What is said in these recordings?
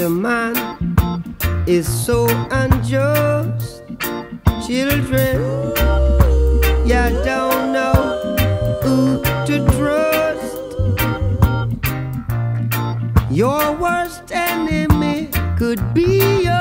The Man is so unjust. Children, you don't know who to trust. Your worst enemy could be your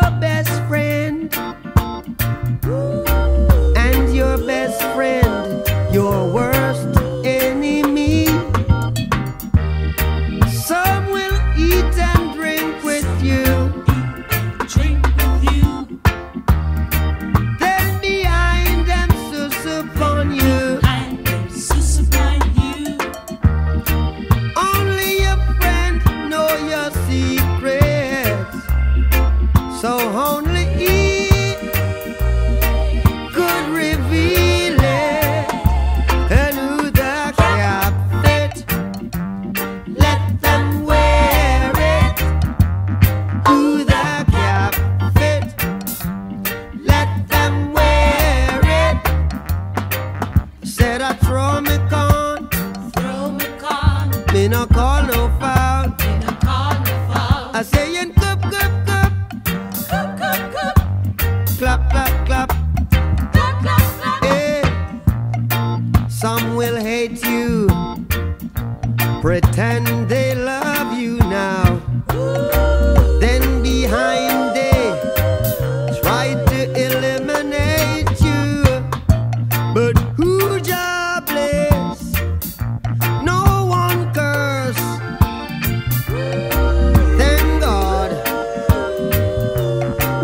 not call no foul. We not call no foul. I saying cup, cup, cup. Cup, cup, cup. Clap, clap, clap. Clap, clap, clap. Hey. Some will hate you. Pretend they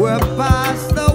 We're past the